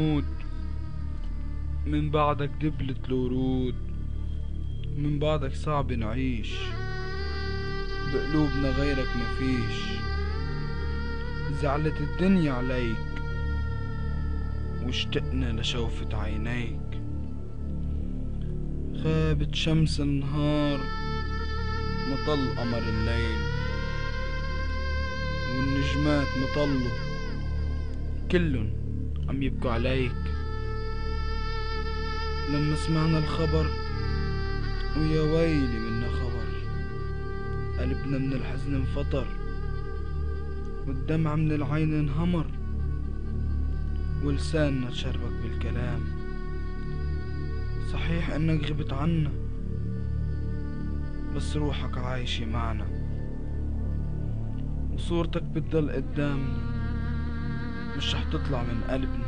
محمود من بعدك دبلت الورود من بعدك صعب نعيش بقلوبنا غيرك مفيش زعلت الدنيا عليك واشتقنا لشوفة عينيك. غابت شمس النهار مطل قمر الليل والنجمات مطلوا كلن عم يبكوا عليك. لما سمعنا الخبر ويا ويلي منا خبر قلبنا من الحزن انفطر والدمع من العين انهمر ولساننا تشربك بالكلام. صحيح إنك غبت عنا بس روحك عايشة معنا وصورتك بتضل قدامنا. مش رح تطلع من قلبنا.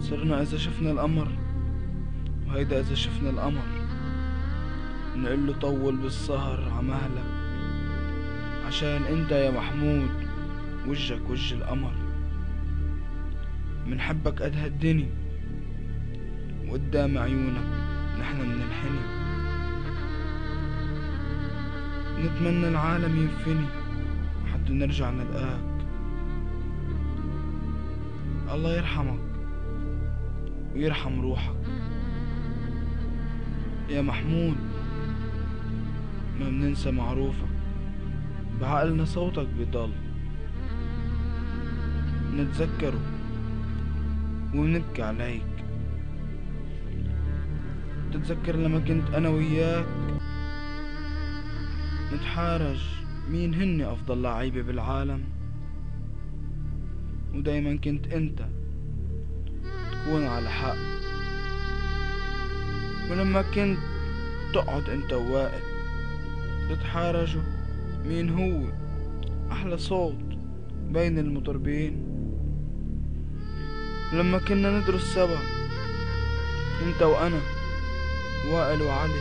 صرنا إذا شفنا القمر وهيدا إذا شفنا القمر نقول له طول بالسهر عمهلك عشان أنت يا محمود وجهك وجه القمر. منحبك قد هالدني وقدام عيونك نحن مننحني نتمنى العالم ينفني حتى نرجع نلقاك. الله يرحمك ويرحم روحك. يا محمود ما بننسى معروفك بعقلنا صوتك بضل نتذكره ونبكي عليك. تتذكر لما كنت أنا وياك؟ نتحارج مين هن أفضل لعيبة بالعالم؟ ودايما كنت أنت. تكون على حق. ولما كنت تقعد أنت ووائل تتحارجوا مين هو؟ أحلى صوت بين المطربين. لما كنا ندرس سوا أنت وأنا وائل وعلي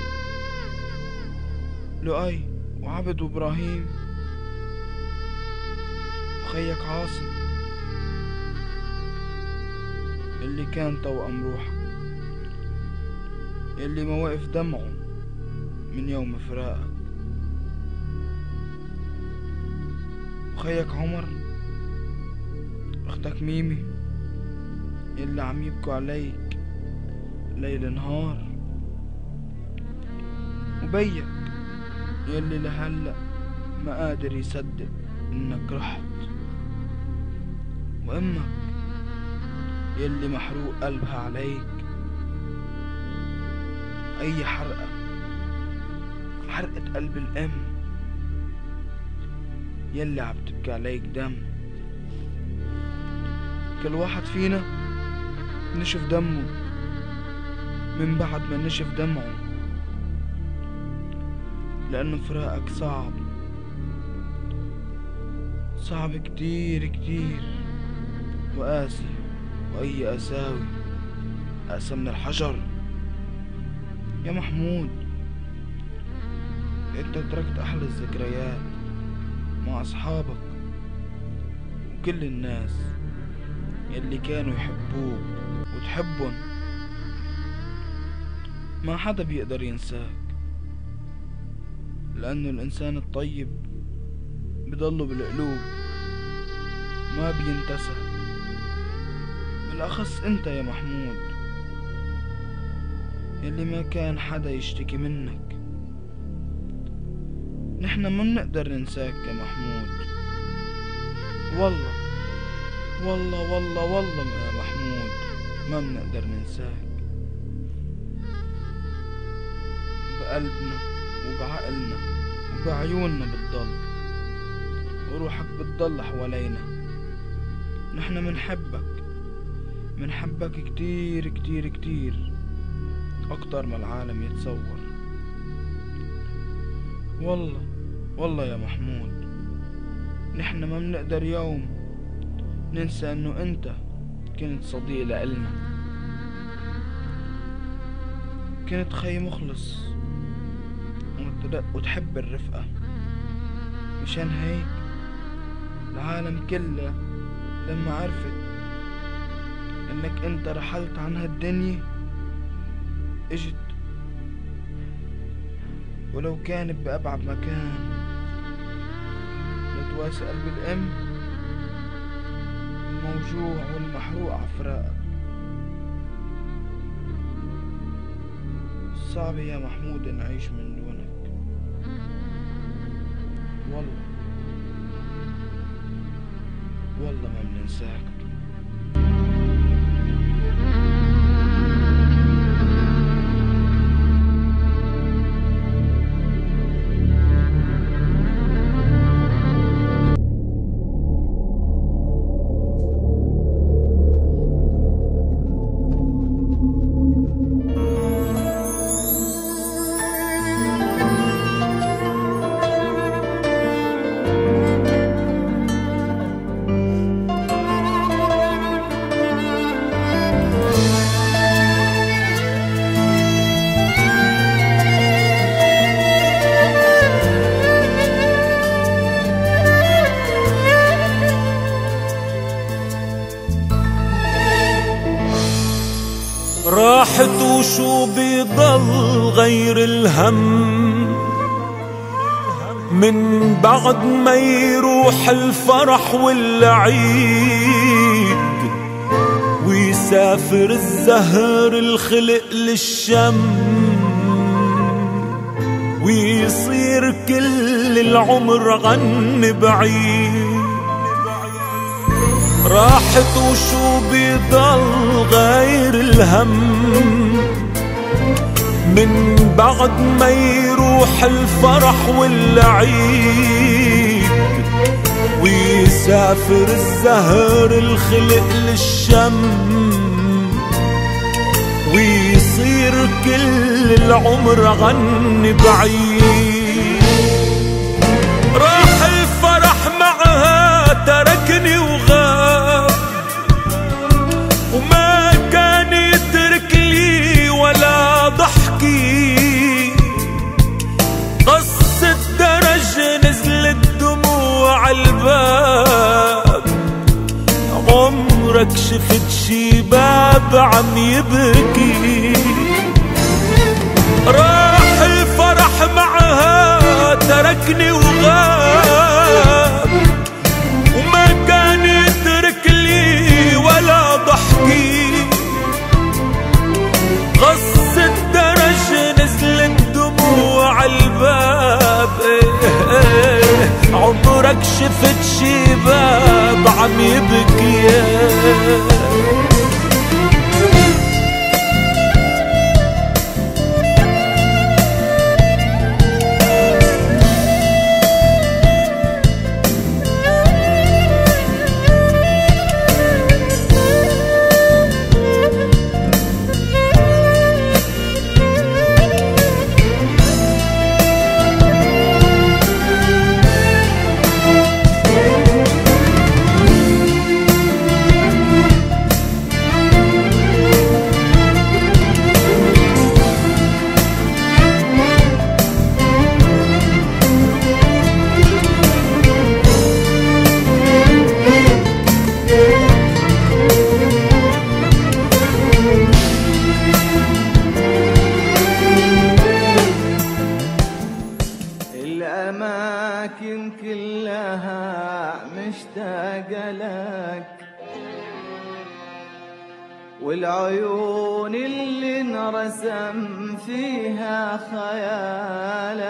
لؤي وعبد وإبراهيم وخيك عاصم. اللي كان توأم روحك اللي ما وقف دمعه من يوم فراقك وخيك عمر أختك ميمي اللي عم يبكوا عليك ليل نهار. وبيك يلي لهلأ ما قادر يصدق إنك رحت. وأمك يلي محروق قلبها عليك. أي حرقة؟ حرقة قلب الأم. يلي عم تبكي عليك دم. كل واحد فينا نشف دمه من بعد ما نشف دمعه. لأنه فراقك صعب. صعب كتير كتير. وقاسي. وأي قساوي أقسى من الحجر. يا محمود أنت تركت أحلى الذكريات مع أصحابك وكل الناس يلي كانوا يحبوك وتحبن ما حدا بيقدر ينساك لأنه الإنسان الطيب بضله بالقلوب ما بينتسى بالأخص أنت يا محمود. يلي ما كان حدا يشتكي منك. نحن ما بنقدر ننساك يا محمود. والله والله والله والله يا محمود ما بنقدر ننساك. بقلبنا وبعقلنا وبعيوننا بتضل وروحك بتضل حوالينا. نحن منحبك منحبك كتير كتير كتير أكتر ما العالم يتصور. والله والله يا محمود نحن ما بنقدر يوم ننسى إنه أنت كنت صديق لإلنا. كنت خي مخلص وتحب الرفقة. مشان هيك العالم كله لما عرفت إنك أنت رحلت عن هالدنيا؟ إجت. ولو كانت بأبعد مكان. لتواسي قلب الأم الموجوع والمحروق عفراقك صعب يا محمود نعيش من دونك. والله. والله ما بننساك. راحت وشو بيضل غير الهم. من بعد ما يروح الفرح والعيد ويسافر الزهر الخلق للشم ويصير كل العمر غن بعيد. راحت وشو بيضل غير الهم. من بعد ما يروح الفرح والعيد ويسافر الزهر الخلق للشم ويصير كل العمر غن بعيد. راح الفرح معها تركني عمرك شفت شي باب عم يبكي. راح الفرح معها تركني وغاب. وما كان يترك لي ولا ضحكي. غص الدرج نزلت دموع الباب. عمرك شفت شي باب عم يبكي الأماكن كلها مشتاقة لك. والعيون اللي انرسم فيها خيالك.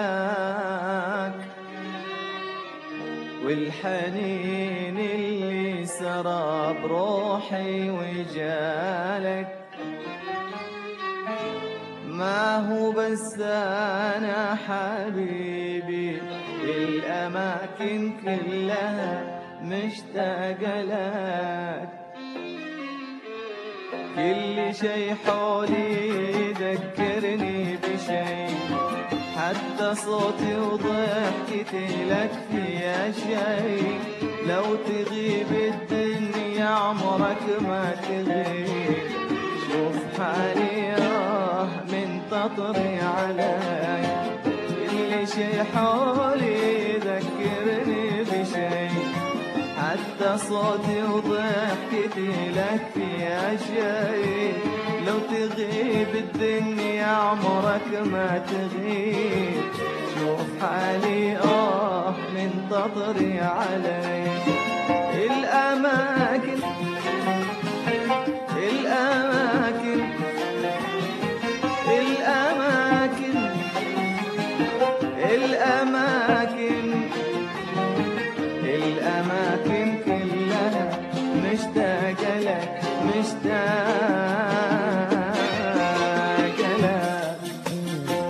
والحنين اللي سرى بروحي وجالك. ما هو بس أنا حبيبي الاماكن كلها مشتاقة لك. كل شي حولي يذكرني بشي. حتى صوتي وضحكتي لك فيها شي لو تغيب الدنيا عمرك ما تغيب. شوف حالي راه من تطري علي كل شي حولي يذكرني بشي حتى صوتي وضحكتي لك فيها شيء لو تغيب الدنيا عمرك ما تغيب. شوف حالي آه منتظري علي. الأماكن